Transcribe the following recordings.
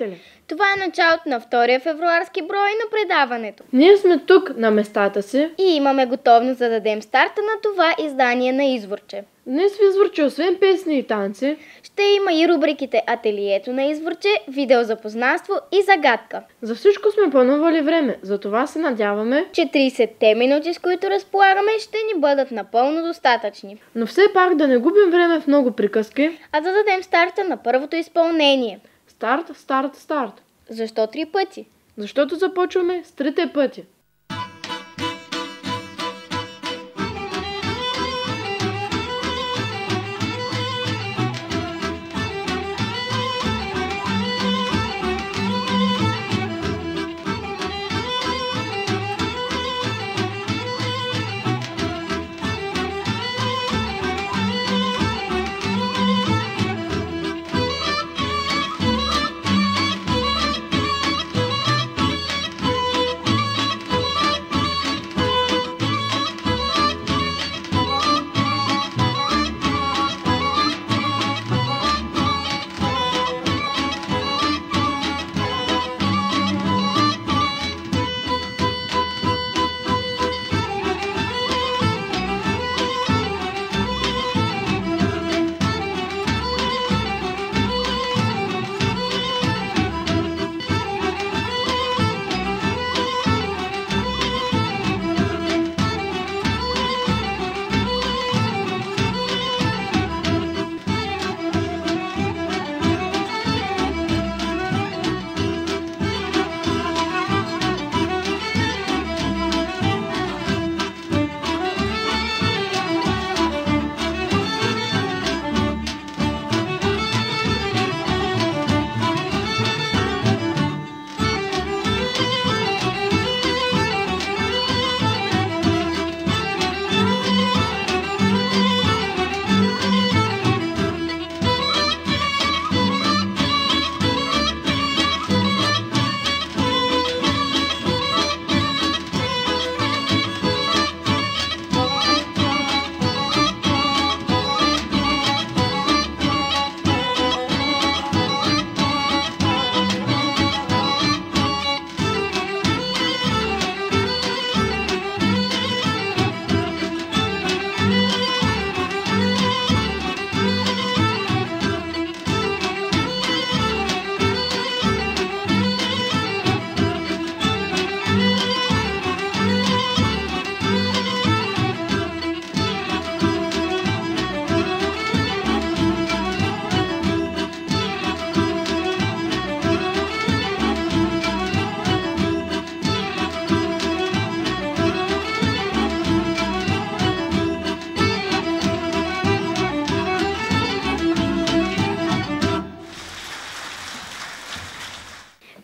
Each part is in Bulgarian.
Приятели! Това е началото на втория февруарски брой на предаването. Ние сме тук на местата си. И имаме готовност да дадем старта на това издание на Изворче. Днес в Изворче, освен песни и танци, ще има и рубриките Ателието на Изворче, видеозапознанство и загадка. За всичко сме планували време, затова се надяваме, че 30-те минути, с които разполагаме, ще ни бъдат напълно достатъчни. Но все пак да не губим време в много приказки, а да дадем старта на първото изпълнение. Старт, старт, старт. Защо три пъти? Защото започваме с трите пъти.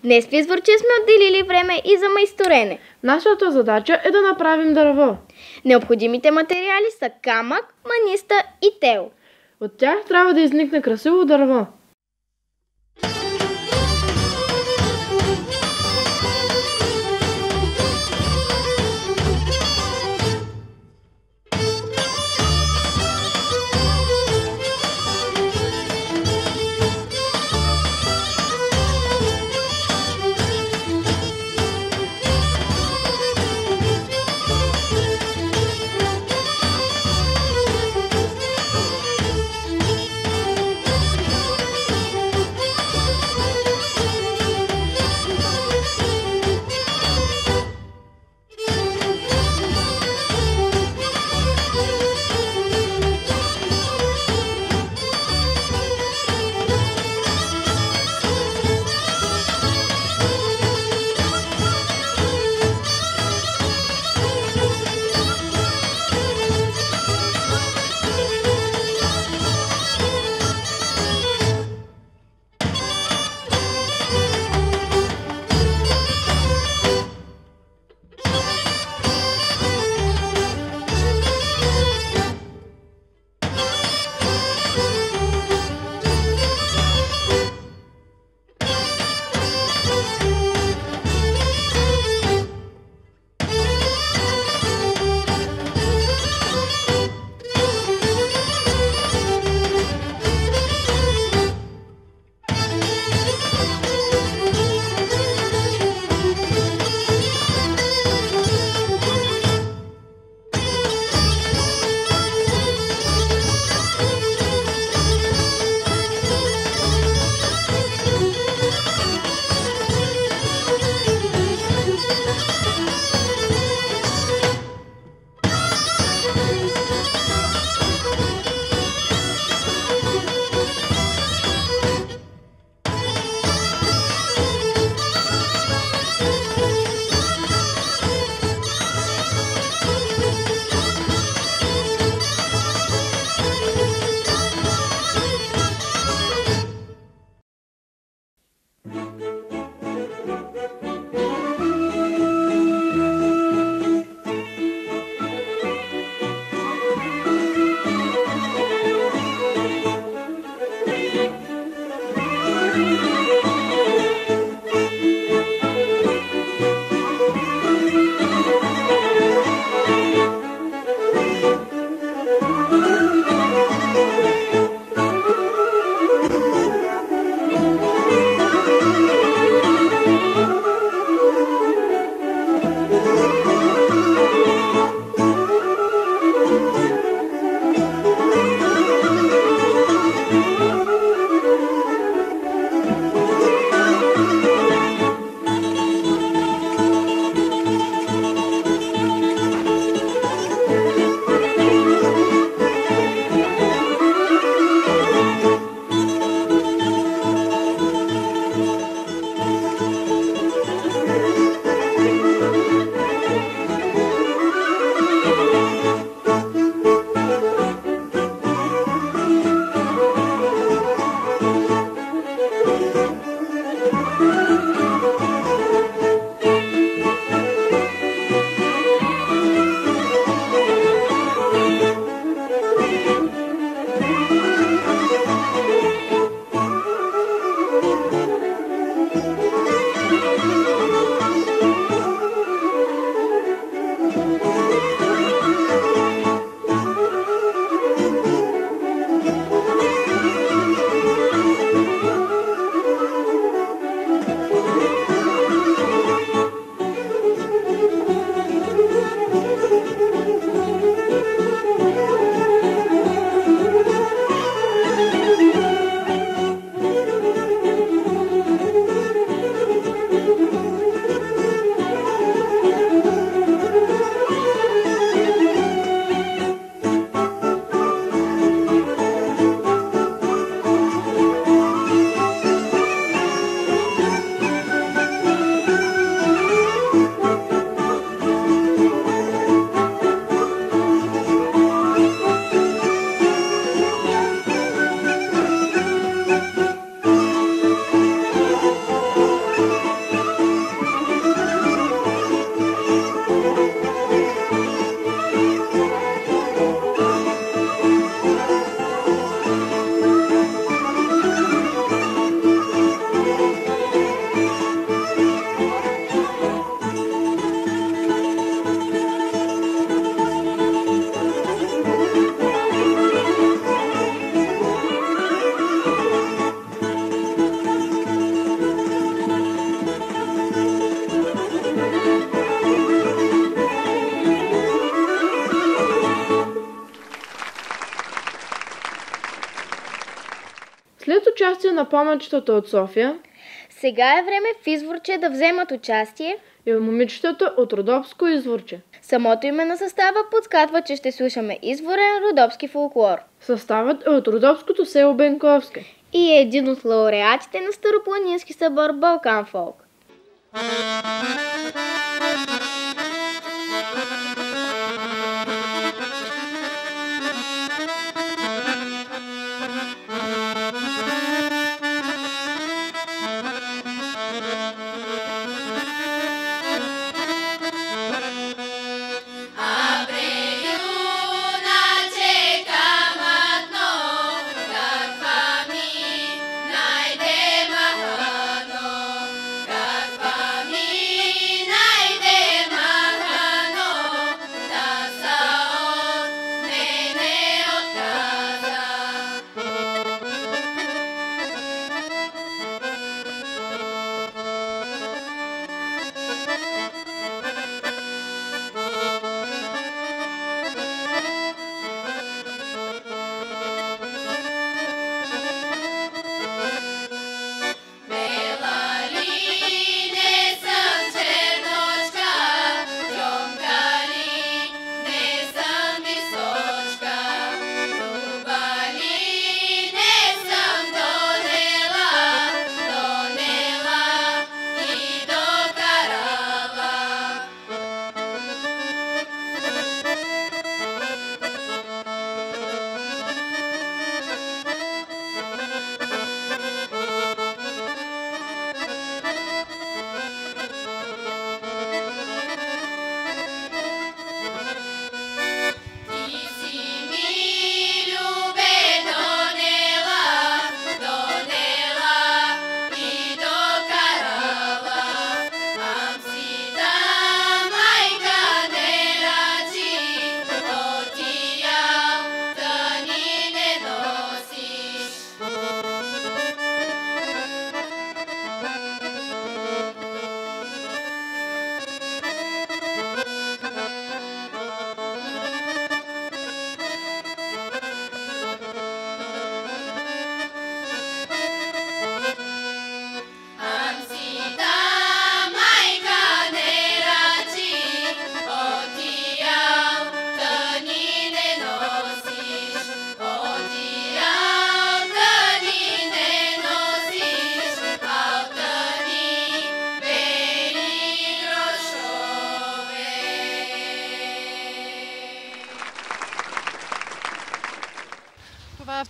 Днес в Извърче сме отделили време и за майсторене. Нашата задача е да направим дърво. Необходимите материали са камък, маниста и тел. От тях трябва да изникне красиво дърво. Música участие на помечетата от София Сега е време в изворче да вземат участие. и момичетата от Родопско изворче. Самото име на състава подсказва, че ще слушаме изворен родопски фолклор. Съставът е от Родопското село Бенковски. И е един от лауреатите на Старопланински събор Балкан Фолк. Najde mahano,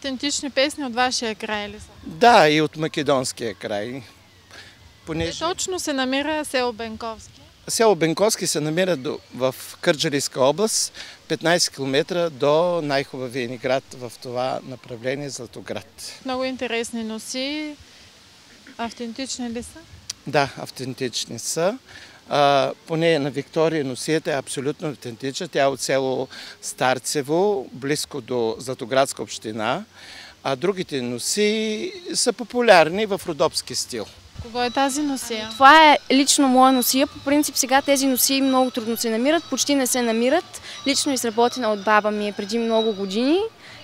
автентични песни от вашия край ли са? Да, и от македонския край. Де Понеже точно се намира село Бенковски? село Бенковски се намира в Кърджалийска област, 15 км до най-хубавия ни град в това направление Златоград. Много интересни носи. Автентични ли са? Да, автентични са. А, поне на Виктория носията е абсолютно автентична. Тя е от село Старцево, близко до Златоградска община. А другите носи са популярни в родопски стил. Кого е тази носия? Това е лично моя носия. По принцип сега тези носии много трудно се намират, почти не се намират. Лично изработена от баба ми е преди много години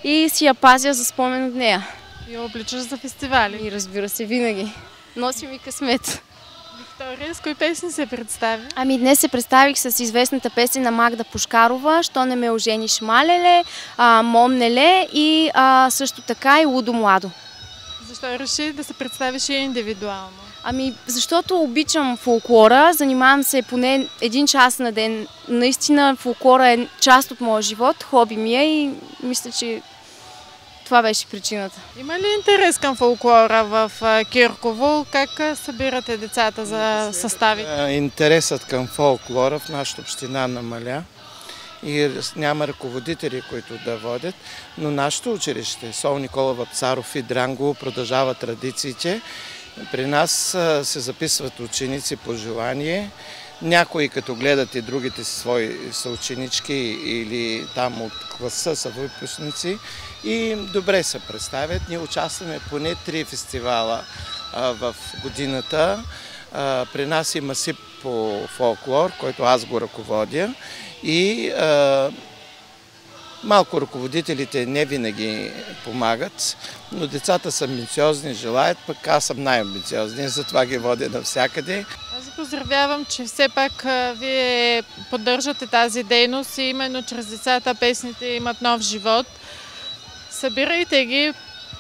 и си я пазя за спомен от нея. И я обличаш за фестивали. И разбира се, винаги. Носи ми късмет. Виктория, с кои песни се представи? Ами днес се представих с известната песен на Магда Пушкарова, Що не ме ожениш малеле, а, Момнеле и а, също така и Лудо Младо. Защо реши да се представиш и индивидуално? Ами, защото обичам фолклора, занимавам се поне един час на ден. Наистина фолклора е част от моя живот, хоби ми е и мисля, че това беше причината. Има ли интерес към фолклора в Кирково? Как събирате децата за състави? Интересът към фолклора в нашата община намаля и няма ръководители, които да водят, но нашето училище, Сол Никола Вапцаров и Дранго, продължава традициите. При нас се записват ученици по желание. Някои, като гледат и другите свои съученички или там от класа са выпускници и добре се представят. Ние участваме поне три фестивала в годината. При нас има СИП по фолклор, който аз го ръководя и малко ръководителите не винаги помагат, но децата са амбициозни, желаят, пък аз съм най-амбициозни, затова ги водя навсякъде. Поздравявам, че все пак вие поддържате тази дейност и именно чрез децата песните имат нов живот. Събирайте ги,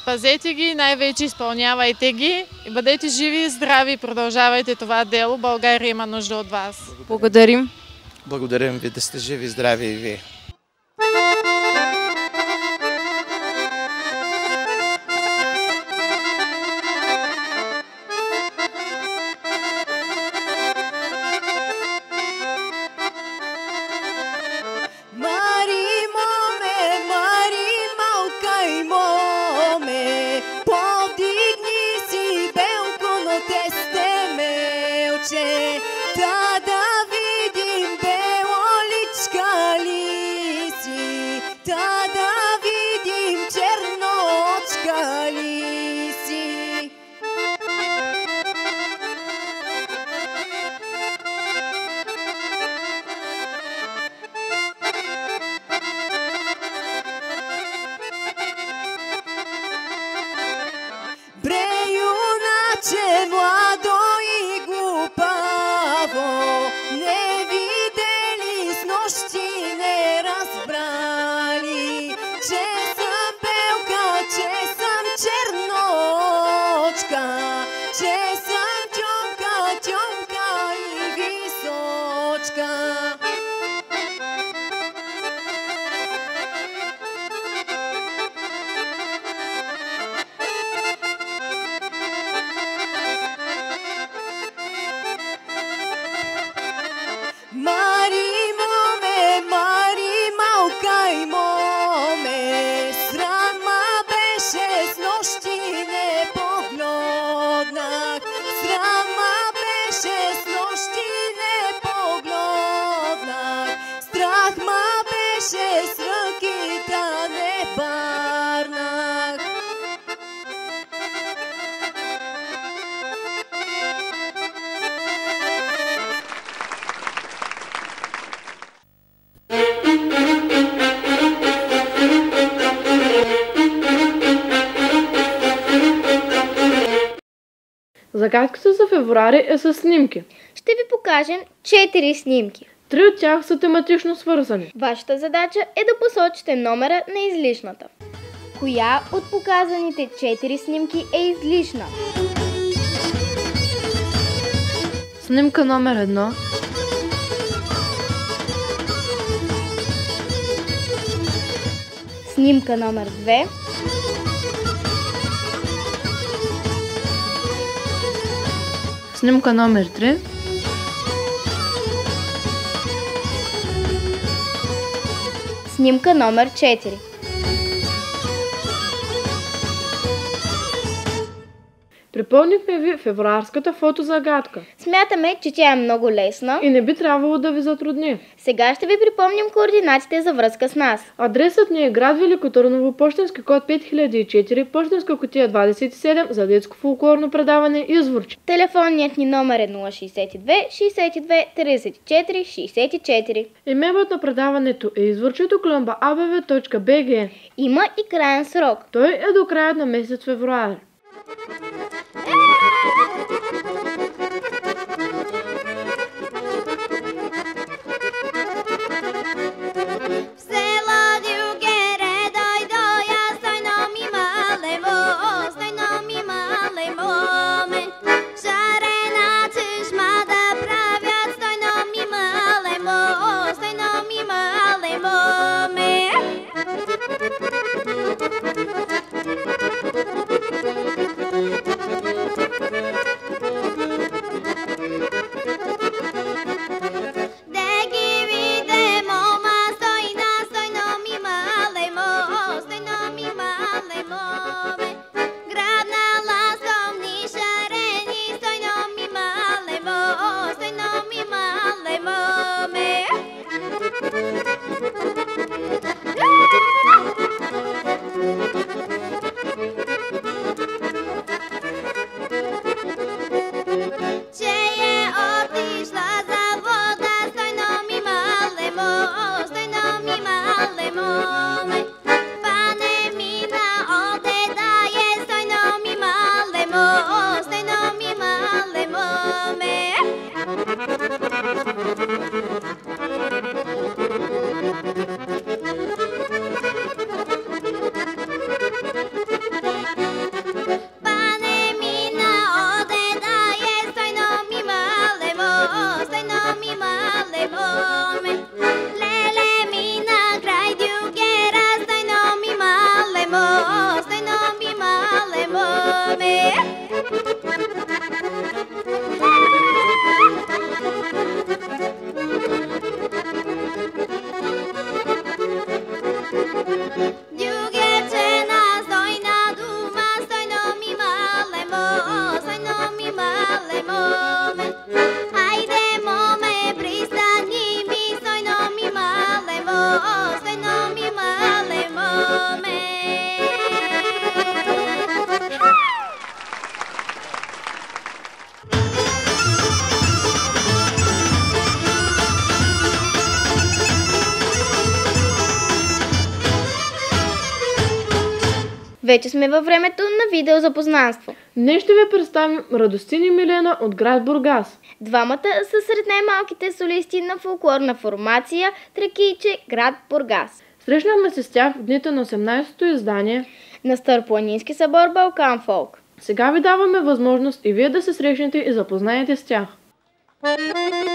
пазете ги, най-вече изпълнявайте ги и бъдете живи и здрави и продължавайте това дело. България има нужда от вас. Благодарим. Благодарим ви да сте живи и здрави и вие. Февруари е с снимки. Ще ви покажем 4 снимки. Три от тях са тематично свързани. Вашата задача е да посочите номера на излишната. Коя от показаните 4 снимки е излишна? Снимка номер едно, Снимка номер 2, Снимка номер 3. Снимка номер 4. Припомнихме ви февруарската фотозагадка Смятаме, че тя е много лесна. и не би трябвало да ви затрудни. Сега ще ви припомним координатите за връзка с нас. Адресът ни е град Велико Търново, почтенски код 5004, почтенска котия 27 за детско фолклорно предаване Изворче. Телефонният ни номер е 062 62 34 64. Имейлът на предаването е изворчето клъмба abv.bg. Има и крайен срок. Той е до края на месец февруари. Ah! Вече сме във времето на видеозапознанство. Днес ще ви представим Радостин и Милена от град Бургас. Двамата са сред най-малките солисти на фолклорна формация Тракийче, град Бургас. Срещнахме се с тях в дните на 18-то издание. На Старопланински събор Балкан Фолк. Сега ви даваме възможност и вие да се срещнете и запознаете с тях. Сгадали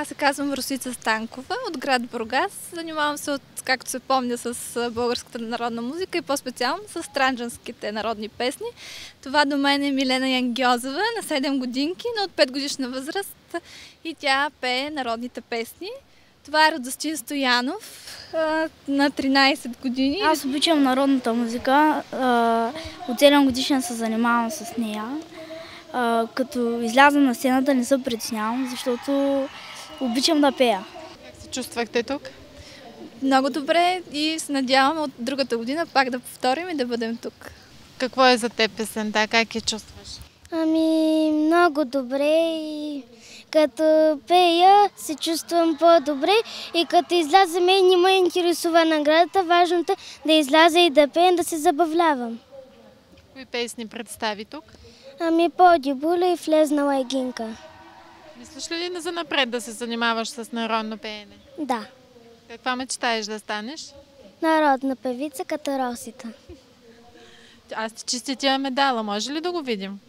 аз се казвам Русица Станкова от град Бургас. Занимавам се от, както се помня, с българската народна музика и по-специално с странджанските народни песни. Това до мен е Милена Янгьозова на 7 годинки, но от 5 годишна възраст и тя пее народните песни. Това е Радостин Стоянов на 13 години. Аз обичам народната музика. От 7 годишен се занимавам с нея. Като изляза на сцената не се притеснявам, защото обичам да пея. Как се чувствахте тук? Много добре и се надявам от другата година пак да повторим и да бъдем тук. Какво е за теб песента? Как я чувстваш? Ами, много добре и като пея се чувствам по-добре и като изляза мен не ме интересува наградата, важното е да изляза и да пея, да се забавлявам. Кои песни представи тук? Ами по-дибуля и влезнала егинка. Мислиш ли за напред да се занимаваш с народно пеене? Да, Каква мечтаеш да станеш? народна певица като Росита. Аз ти честитя медала, може ли да го видим?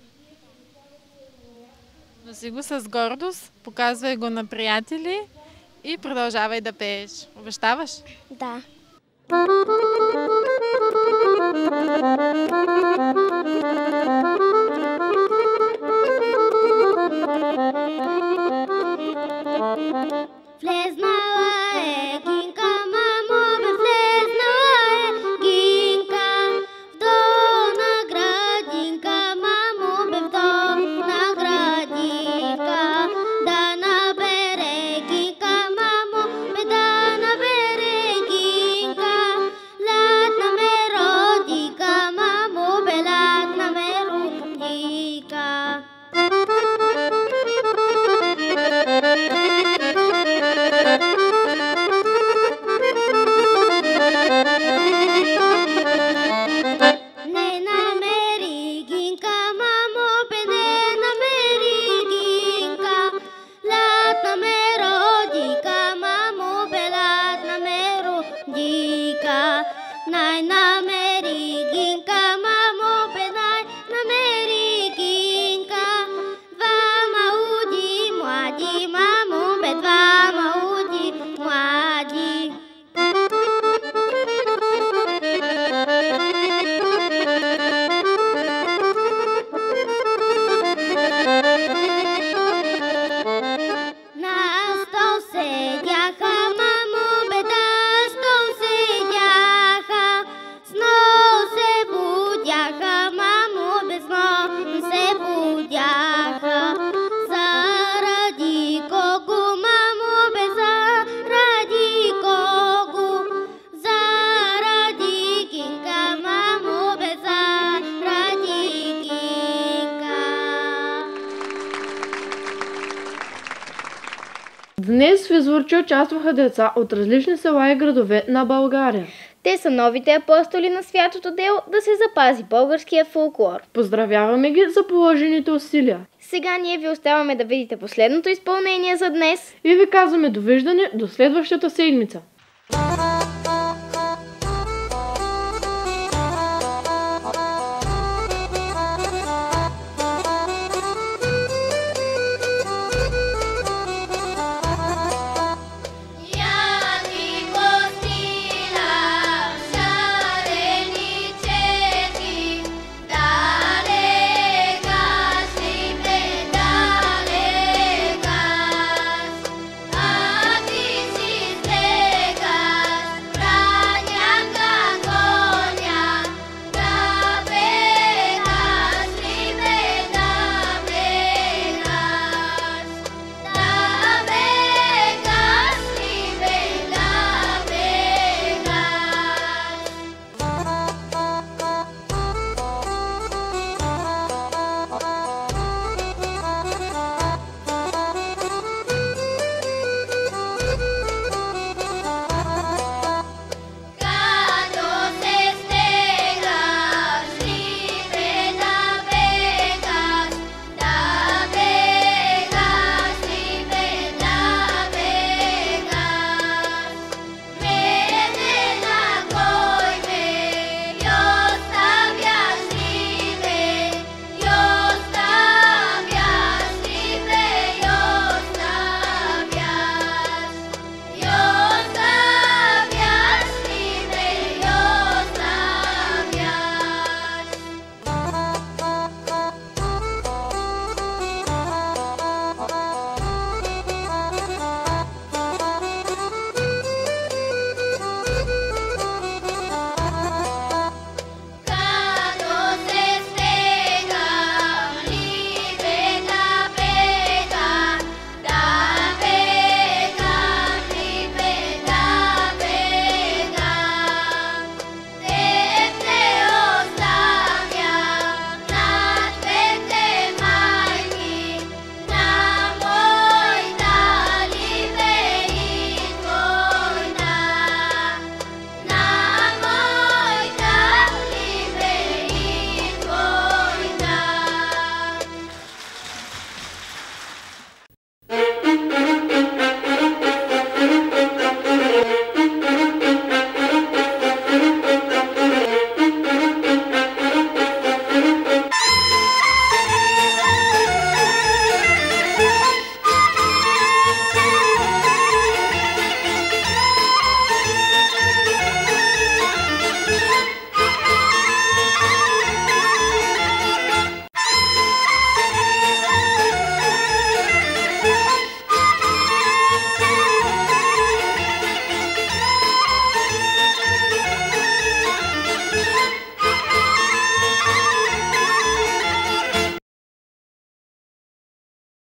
Носи го с гордост, показвай го на приятели и продължавай да пееш. Обещаваш? Да. Влезнала е Извурче участваха деца от различни села и градове на България. Те са новите апостоли на святото дело да се запази българския фолклор. Поздравяваме ги за положените усилия Сега ние ви оставаме да видите последното изпълнение за днес. и ви казваме довиждане до следващата седмица.